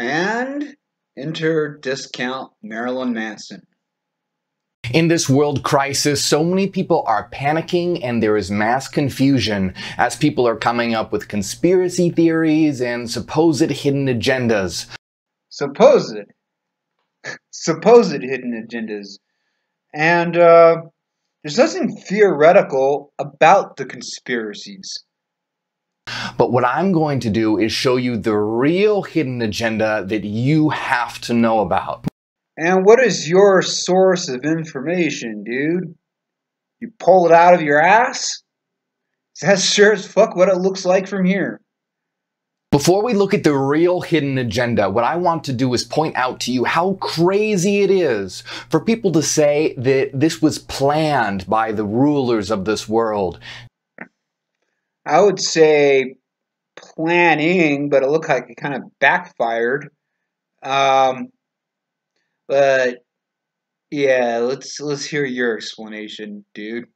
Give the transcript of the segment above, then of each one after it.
And enter discount Marilyn Manson. In this world crisis, so many people are panicking and there is mass confusion as people are coming up with conspiracy theories and supposed hidden agendas. Supposed. supposed hidden agendas. And uh, there's nothing theoretical about the conspiracies. But what I'm going to do is show you the real hidden agenda that you have to know about. And what is your source of information, dude? You pull it out of your ass? That's sure as fuck what it looks like from here. Before we look at the real hidden agenda, what I want to do is point out to you how crazy it is for people to say that this was planned by the rulers of this world. I would say planning, but it looked like it kind of backfired. Um, but yeah, let's let's hear your explanation, dude.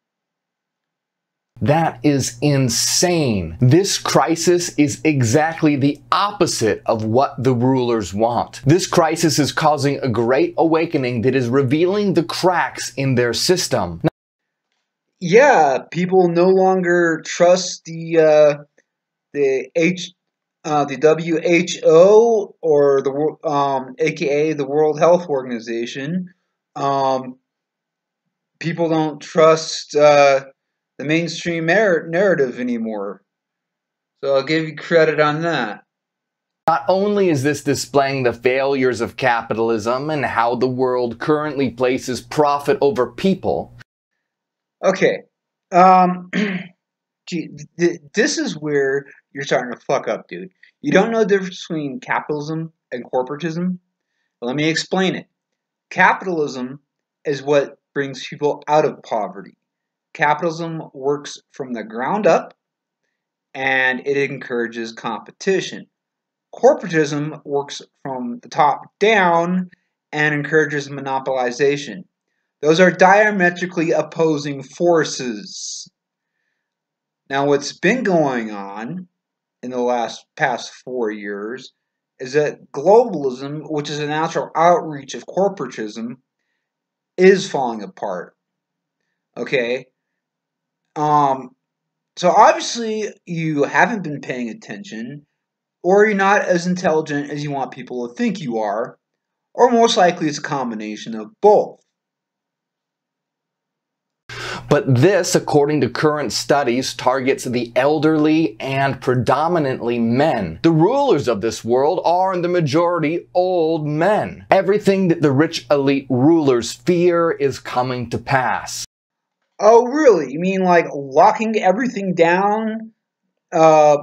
That is insane. This crisis is exactly the opposite of what the rulers want. This crisis is causing a great awakening that is revealing the cracks in their system. Yeah, people no longer trust the uh, the H uh, the WHO or the um, AKA the World Health Organization. Um, people don't trust uh, the mainstream narrative anymore. So I'll give you credit on that. Not only is this displaying the failures of capitalism and how the world currently places profit over people. Okay. Um, gee, th this is where you're starting to fuck up, dude. You don't know the difference between capitalism and corporatism? Let me explain it. Capitalism is what brings people out of poverty. Capitalism works from the ground up and it encourages competition. Corporatism works from the top down and encourages monopolization. Those are diametrically opposing forces. Now, what's been going on in the last past four years is that globalism, which is a natural outreach of corporatism, is falling apart. Okay? Um, so obviously you haven't been paying attention, or you're not as intelligent as you want people to think you are, or most likely it's a combination of both. But this, according to current studies, targets the elderly and predominantly men. The rulers of this world are in the majority old men. Everything that the rich elite rulers fear is coming to pass. Oh, really? You mean like locking everything down? Uh,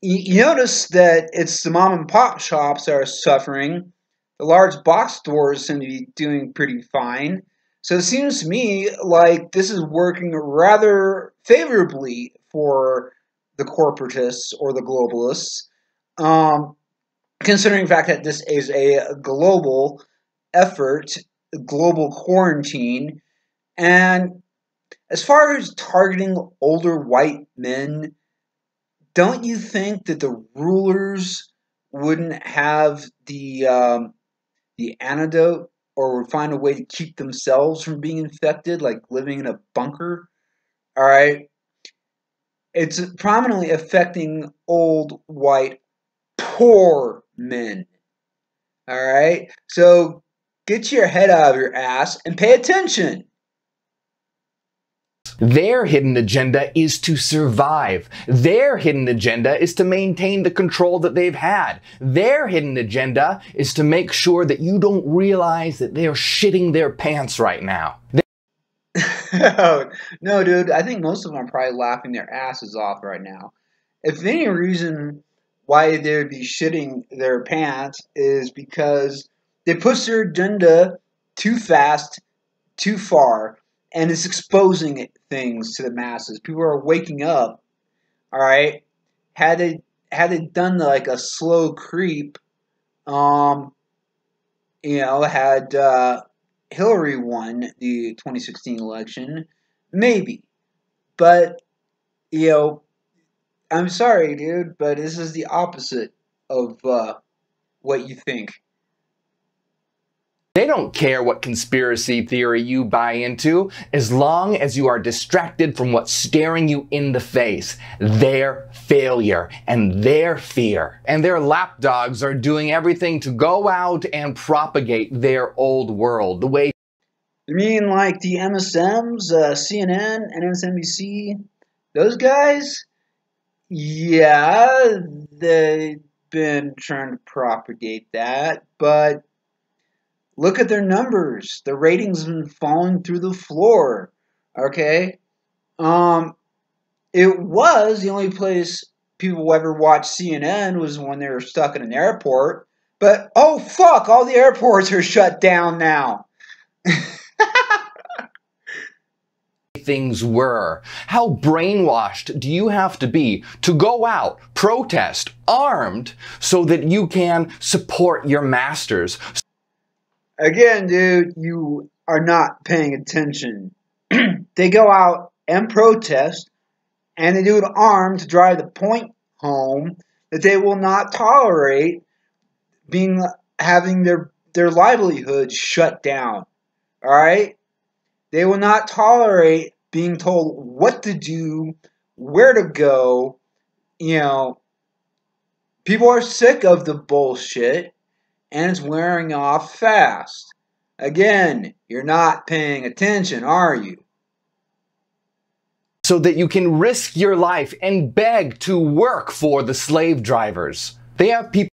you notice that it's the mom and pop shops that are suffering. The large box stores seem to be doing pretty fine. So it seems to me like this is working rather favorably for the corporatists or the globalists, um, considering the fact that this is a global effort, global quarantine. And as far as targeting older white men, don't you think that the rulers wouldn't have the um, the antidote or would find a way to keep themselves from being infected, like living in a bunker. All right. It's prominently affecting old white poor men. All right. So get your head out of your ass and pay attention. Their hidden agenda is to survive. Their hidden agenda is to maintain the control that they've had. Their hidden agenda is to make sure that you don't realize that they're shitting their pants right now. no, dude, I think most of them are probably laughing their asses off right now. If any reason why they would be shitting their pants is because they push their agenda too fast, too far, and it's exposing things to the masses. People are waking up. All right, had it had it done like a slow creep, um, you know, had uh, Hillary won the 2016 election, maybe, but you know, I'm sorry, dude, but this is the opposite of uh, what you think. They don't care what conspiracy theory you buy into as long as you are distracted from what's staring you in the face their failure and their fear. And their lapdogs are doing everything to go out and propagate their old world the way. You mean like the MSMs, uh, CNN, MSNBC? Those guys? Yeah, they've been trying to propagate that, but Look at their numbers. The ratings have been falling through the floor. Okay? Um, it was the only place people ever watched CNN was when they were stuck in an airport. But oh fuck, all the airports are shut down now. things were. How brainwashed do you have to be to go out, protest, armed, so that you can support your masters? Again, dude, you are not paying attention. they go out and protest, and they do it armed to drive the point home that they will not tolerate being having their their livelihood shut down. All right, they will not tolerate being told what to do, where to go. You know, people are sick of the bullshit and it's wearing off fast. Again, you're not paying attention, are you? So that you can risk your life and beg to work for the slave drivers. They have people.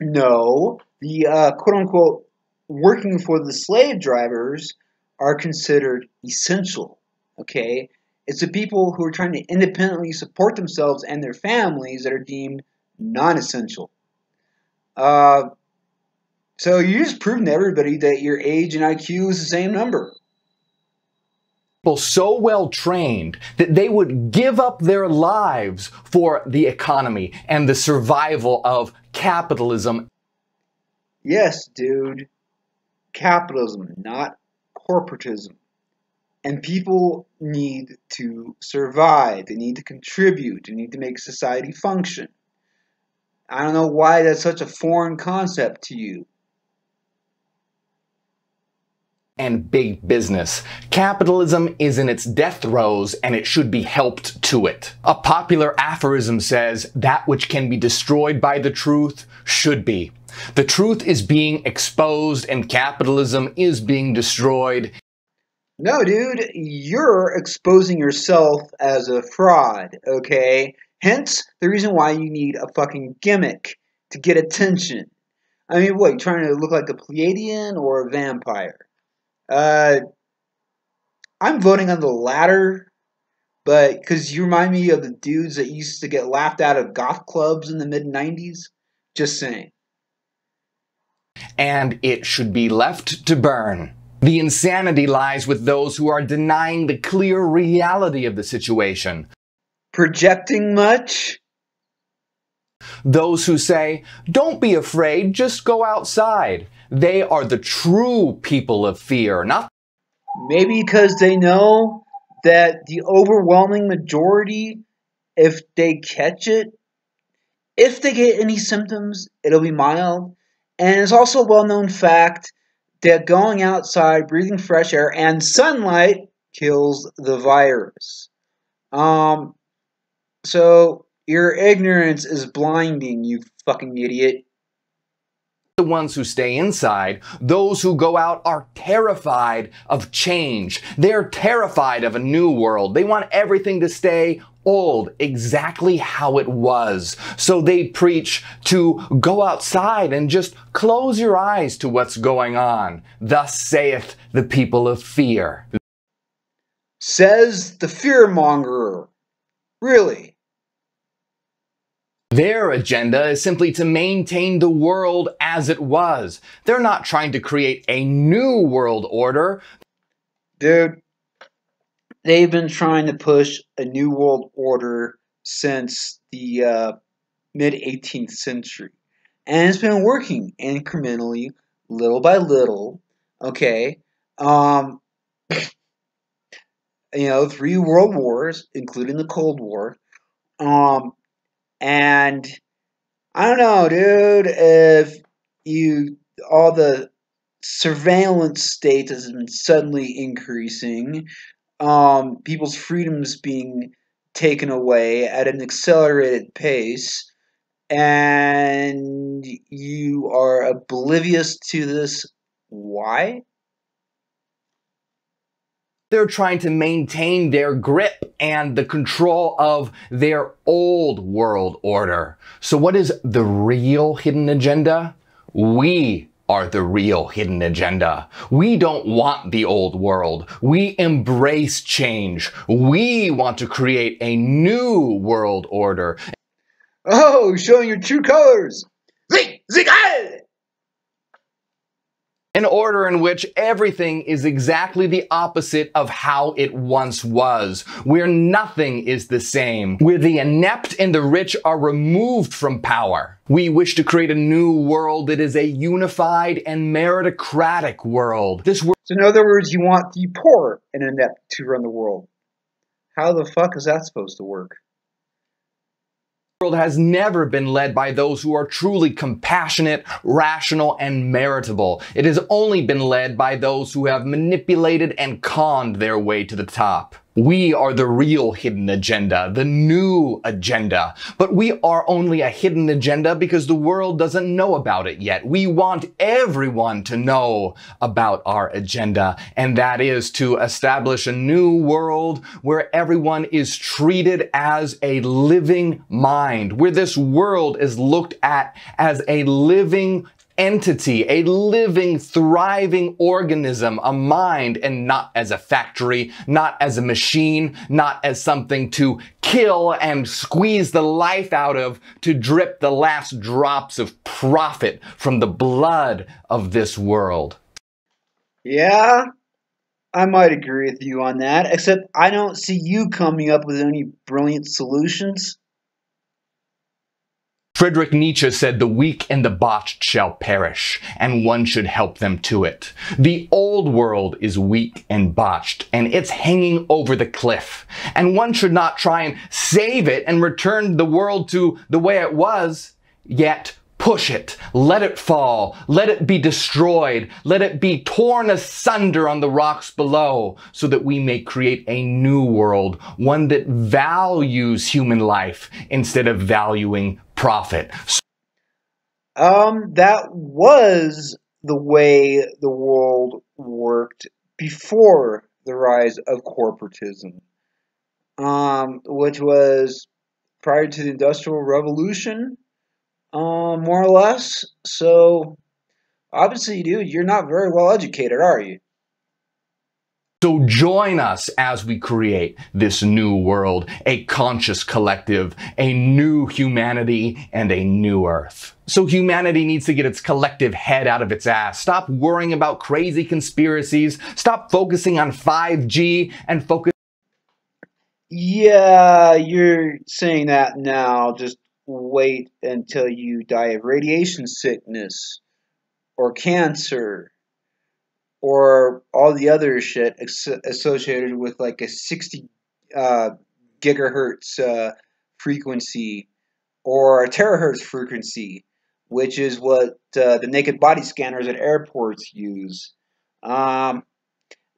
No, the uh, quote unquote working for the slave drivers are considered essential. Okay? It's the people who are trying to independently support themselves and their families that are deemed non essential. Uh, so you just proven to everybody that your age and IQ is the same number. People so well trained that they would give up their lives for the economy and the survival of capitalism. Yes, dude. Capitalism, not corporatism. And people need to survive. They need to contribute. They need to make society function. I don't know why that's such a foreign concept to you. And big business. Capitalism is in its death throes and it should be helped to it. A popular aphorism says, that which can be destroyed by the truth should be. The truth is being exposed and capitalism is being destroyed. No, dude, you're exposing yourself as a fraud, okay? Hence, the reason why you need a fucking gimmick to get attention. I mean, what, you trying to look like a Pleiadian or a vampire? Uh, I'm voting on the latter, but because you remind me of the dudes that used to get laughed out of goth clubs in the mid 90s. Just saying. And it should be left to burn. The insanity lies with those who are denying the clear reality of the situation. Projecting much? Those who say, don't be afraid, just go outside. They are the true people of fear, not maybe because they know that the overwhelming majority, if they catch it, if they get any symptoms, it'll be mild. And it's also a well known fact that going outside, breathing fresh air, and sunlight kills the virus. Um, so your ignorance is blinding, you fucking idiot the ones who stay inside. Those who go out are terrified of change. They're terrified of a new world. They want everything to stay old, exactly how it was. So they preach to go outside and just close your eyes to what's going on. Thus saith the people of fear. Says the fearmonger. Really? Their agenda is simply to maintain the world as it was. They're not trying to create a new world order. Dude, they've been trying to push a new world order since the uh, mid 18th century. And it's been working incrementally, little by little. Okay. Um, you know, three world wars, including the Cold War. Um, and I don't know, dude. If you all the surveillance state has been suddenly increasing, um, people's freedoms being taken away at an accelerated pace, and you are oblivious to this. Why? They're trying to maintain their grip and the control of their old world order. So, what is the real hidden agenda? We are the real hidden agenda. We don't want the old world. We embrace change. We want to create a new world order. Oh, showing your true colors! Zig! Zig! An order in which everything is exactly the opposite of how it once was, where nothing is the same, where the inept and the rich are removed from power. We wish to create a new world that is a unified and meritocratic world. This world. So, in other words, you want the poor and inept to run the world. How the fuck is that supposed to work? World has never been led by those who are truly compassionate, rational, and meritable. It has only been led by those who have manipulated and conned their way to the top. We are the real hidden agenda, the new agenda. But we are only a hidden agenda because the world doesn't know about it yet. We want everyone to know about our agenda, and that is to establish a new world where everyone is treated as a living mind, where this world is looked at as a living entity, a living, thriving organism, a mind, and not as a factory, not as a machine, not as something to kill and squeeze the life out of to drip the last drops of profit from the blood of this world. Yeah, I might agree with you on that, except I don't see you coming up with any brilliant solutions. Friedrich Nietzsche said, The weak and the botched shall perish, and one should help them to it. The old world is weak and botched, and it's hanging over the cliff. And one should not try and save it and return the world to the way it was, yet Push it. Let it fall. Let it be destroyed. Let it be torn asunder on the rocks below so that we may create a new world, one that values human life instead of valuing profit. Um, that was the way the world worked before the rise of corporatism, um, which was prior to the Industrial Revolution um, more or less. So, obviously, dude, you're not very well educated, are you? So join us as we create this new world, a conscious collective, a new humanity, and a new earth. So humanity needs to get its collective head out of its ass. Stop worrying about crazy conspiracies. Stop focusing on 5G and focus. Yeah, you're saying that now. Just wait until you die of radiation sickness or cancer or all the other shit associated with like a 60 uh, gigahertz uh, frequency or a terahertz frequency, which is what uh, the naked body scanners at airports use. Um,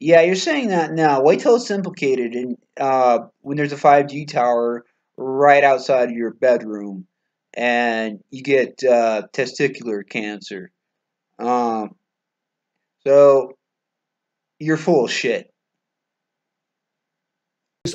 yeah, you're saying that now. Wait till it's implicated in uh, when there's a 5G tower right outside of your bedroom, and you get uh, testicular cancer. Um, so you're full of shit.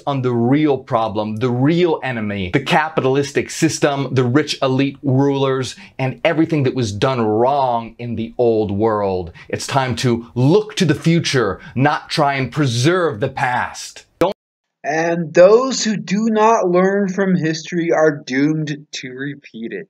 On the real problem, the real enemy, the capitalistic system, the rich elite rulers, and everything that was done wrong in the old world. It's time to look to the future, not try and preserve the past. And those who do not learn from history are doomed to repeat it.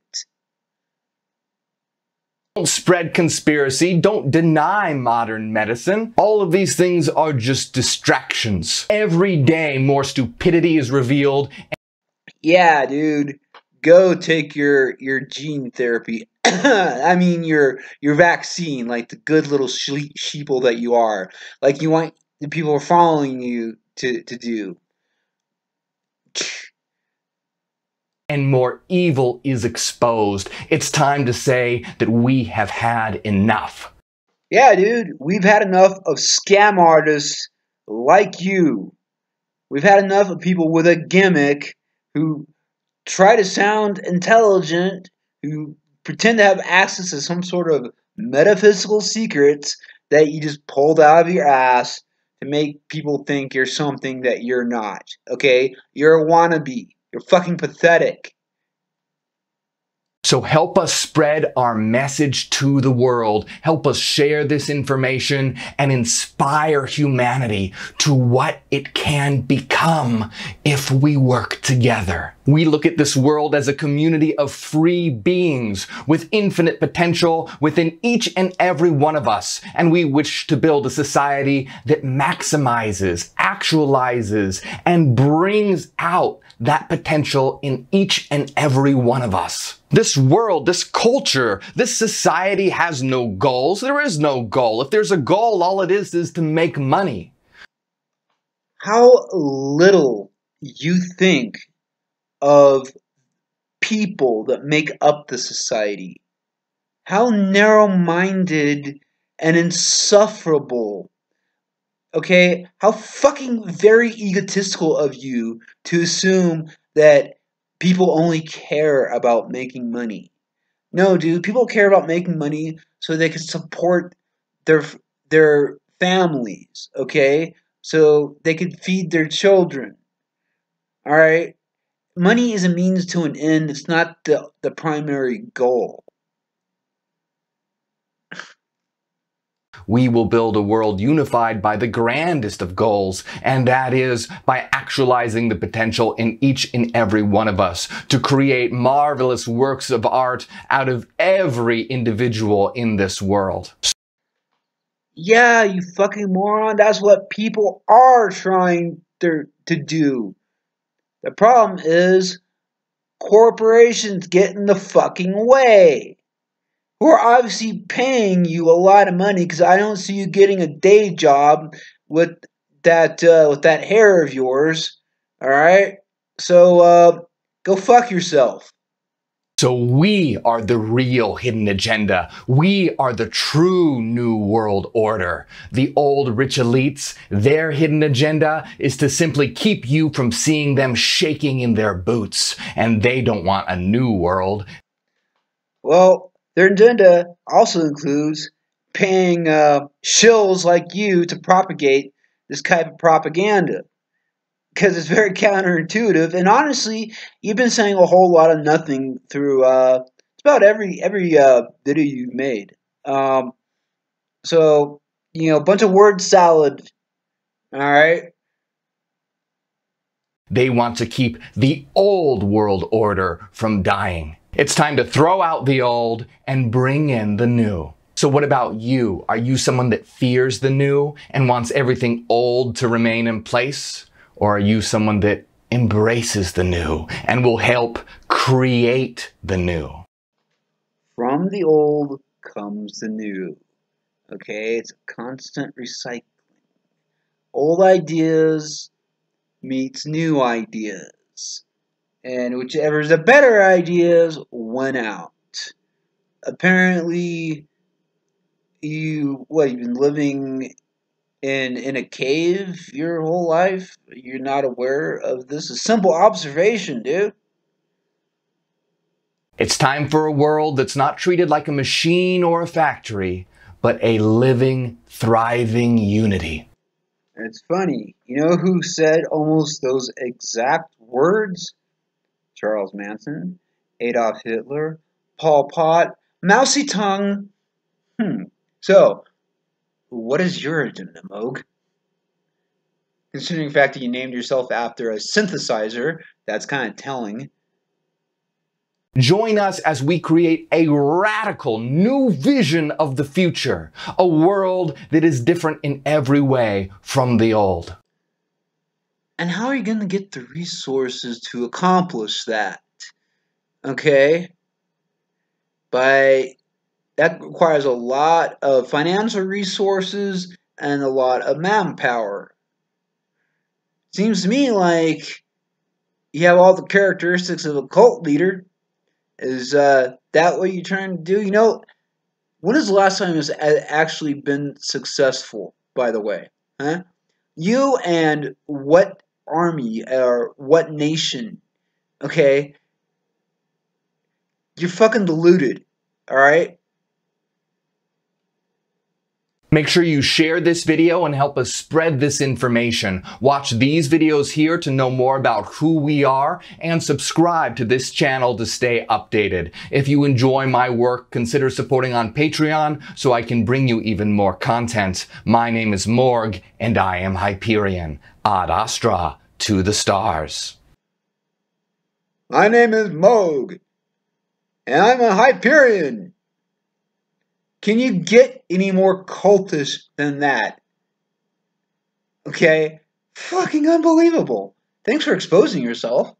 Don't spread conspiracy. Don't deny modern medicine. All of these things are just distractions. Every day, more stupidity is revealed. Yeah, dude. Go take your your gene therapy. I mean your your vaccine, like the good little sheeple that you are. Like you want the people are following you to, to do. And more evil is exposed. It's time to say that we have had enough. Yeah, dude, we've had enough of scam artists like you. We've had enough of people with a gimmick who try to sound intelligent, who pretend to have access to some sort of metaphysical secrets that you just pulled out of your ass to make people think you're something that you're not. Okay? You're a wannabe. You're fucking pathetic. So help us spread our message to the world. Help us share this information and inspire humanity to what it can become if we work together. We look at this world as a community of free beings with infinite potential within each and every one of us. And we wish to build a society that maximizes, actualizes, and brings out that potential in each and every one of us. This world, this culture, this society has no goals. There is no goal. If there's a goal, all it is is to make money. How little you think of people that make up the society. How narrow minded and insufferable Okay? How fucking very egotistical of you to assume that people only care about making money. No, dude, people care about making money so they can support their their families, okay? So they can feed their children. All right? Money is a means to an end. It's not the, the primary goal. we will build a world unified by the grandest of goals, and that is by actualizing the potential in each and every one of us to create marvelous works of art out of every individual in this world. Yeah, you fucking moron. That's what people are trying to, to do. The problem is corporations get in the fucking way who are obviously paying you a lot of money because I don't see you getting a day job with that uh, with that hair of yours. All right, so uh, go fuck yourself. So we are the real hidden agenda. We are the true new world order. The old rich elites, their hidden agenda is to simply keep you from seeing them shaking in their boots. And they don't want a new world. Well, their agenda also includes paying uh, shills like you to propagate this type of propaganda because it's very counterintuitive. And honestly, you've been saying a whole lot of nothing through uh, about every every uh, video you've made. Um, so you know, a bunch of word salad. All right. They want to keep the old world order from dying. It's time to throw out the old and bring in the new. So what about you? Are you someone that fears the new and wants everything old to remain in place? Or are you someone that embraces the new and will help create the new? From the old comes the new. Okay, it's constant recycling. Old ideas meets new ideas and whichever's the better ideas went out. Apparently, you what you've been living in in a cave your whole life. You're not aware of this. A simple observation, dude. It's time for a world that's not treated like a machine or a factory, but a living, thriving unity. it's funny. You know who said almost those exact words? Charles Manson, Adolf Hitler, Pol Pot, Mao Tse-tung. Hmm. So, what is your agenda, Moog? Considering the fact that you named yourself after a synthesizer, that's kind of telling. Join us as we create a radical new vision of the future, a world that is different in every way from the old. And how are you going to get the resources to accomplish that? Okay? By that requires a lot of financial resources and a lot of manpower. Seems to me like you have all the characteristics of a cult leader. Is uh, that what you're trying to do? You know, when is the last time it's actually been successful, by the way? Huh? You and what army or what nation, okay? You're fucking deluded, alright? Make sure you share this video and help us spread this information. Watch these videos here to know more about who we are and subscribe to this channel to stay updated. If you enjoy my work, consider supporting on Patreon so I can bring you even more content. My name is Morg and I am Hyperion. Ad Astra to the stars. My name is Moog and I'm a Hyperion. Can you get any more cultish than that? Okay? Fucking unbelievable. Thanks for exposing yourself.